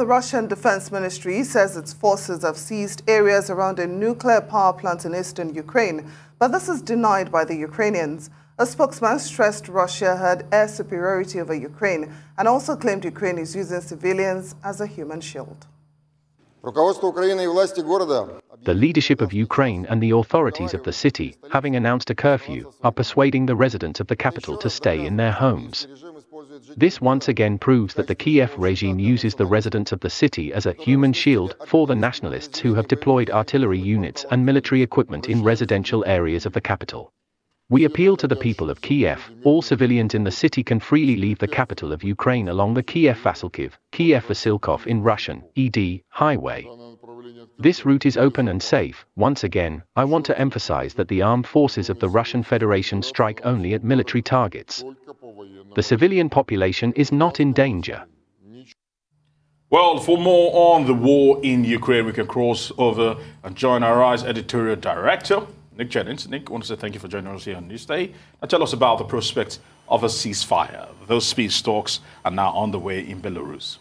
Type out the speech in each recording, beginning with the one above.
The Russian Defense Ministry says its forces have seized areas around a nuclear power plant in eastern Ukraine, but this is denied by the Ukrainians. A spokesman stressed Russia had air superiority over Ukraine and also claimed Ukraine is using civilians as a human shield. The leadership of Ukraine and the authorities of the city, having announced a curfew, are persuading the residents of the capital to stay in their homes. This once again proves that the Kiev regime uses the residents of the city as a human shield for the nationalists who have deployed artillery units and military equipment in residential areas of the capital. We appeal to the people of Kiev, all civilians in the city can freely leave the capital of Ukraine along the Kiev-Vasilkiv, Kiev-Vasilkov in Russian, ED, highway. This route is open and safe. Once again, I want to emphasize that the armed forces of the Russian Federation strike only at military targets. The civilian population is not in danger. Well, for more on the war in Ukraine, we can cross over and join our Arise editorial director, Nick Jennings. Nick, I want to say thank you for joining us here on Newsday. Now tell us about the prospect of a ceasefire. Those peace talks are now on the way in Belarus.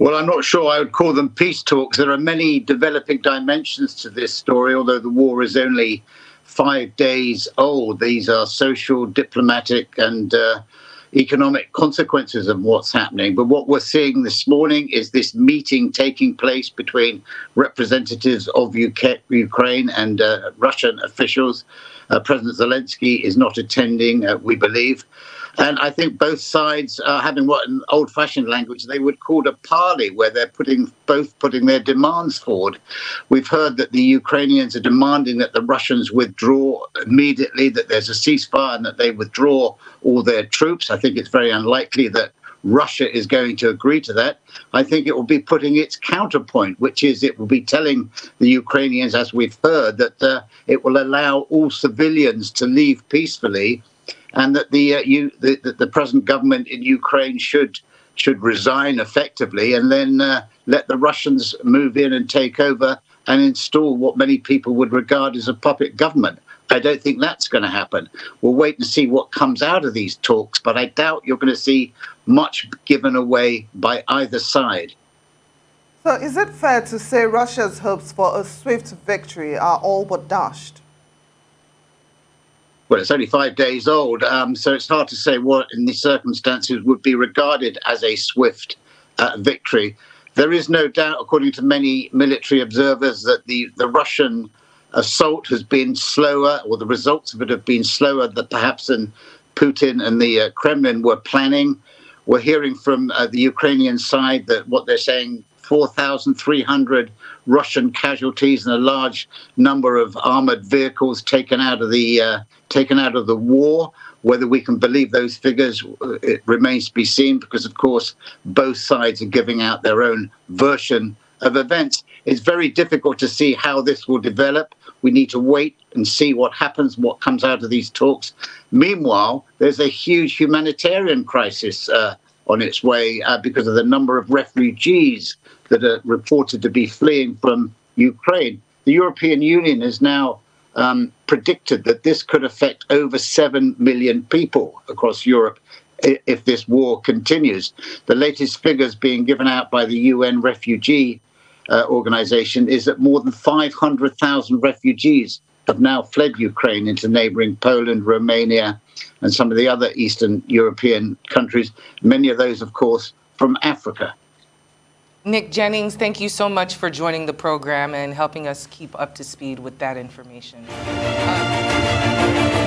Well, I'm not sure I would call them peace talks. There are many developing dimensions to this story, although the war is only five days old. These are social, diplomatic, and uh, economic consequences of what's happening. But what we're seeing this morning is this meeting taking place between representatives of UK, Ukraine and uh, Russian officials. Uh, President Zelensky is not attending, uh, we believe. And I think both sides are having what in old fashioned language they would call a parley, where they're putting both putting their demands forward. We've heard that the Ukrainians are demanding that the Russians withdraw immediately, that there's a ceasefire, and that they withdraw all their troops. I think it's very unlikely that Russia is going to agree to that. I think it will be putting its counterpoint, which is it will be telling the Ukrainians, as we've heard, that uh, it will allow all civilians to leave peacefully and that the, uh, you, the, the, present government in Ukraine should should resign effectively, and then uh, let the Russians move in and take over and install what many people would regard as a puppet government. I don't think that's going to happen. We'll wait and see what comes out of these talks, but I doubt you're going to see much given away by either side. So, is it fair to say Russia's hopes for a swift victory are all but dashed? Well, it's only five days old, um, so it's hard to say what in these circumstances would be regarded as a swift uh, victory. There is no doubt, according to many military observers, that the, the Russian assault has been slower, or the results of it have been slower than perhaps than Putin and the uh, Kremlin were planning. We're hearing from uh, the Ukrainian side that what they're saying 4,300 Russian casualties and a large number of armored vehicles taken out of the uh, taken out of the war. Whether we can believe those figures, uh, it remains to be seen because, of course, both sides are giving out their own version of events. It's very difficult to see how this will develop. We need to wait and see what happens, what comes out of these talks. Meanwhile, there's a huge humanitarian crisis uh, on its way uh, because of the number of refugees that are reported to be fleeing from Ukraine. The European Union has now um, predicted that this could affect over 7 million people across Europe if this war continues. The latest figures being given out by the UN Refugee uh, Organization is that more than 500,000 refugees have now fled Ukraine into neighboring Poland, Romania, and some of the other Eastern European countries, many of those, of course, from Africa. Nick Jennings, thank you so much for joining the program and helping us keep up to speed with that information. Uh,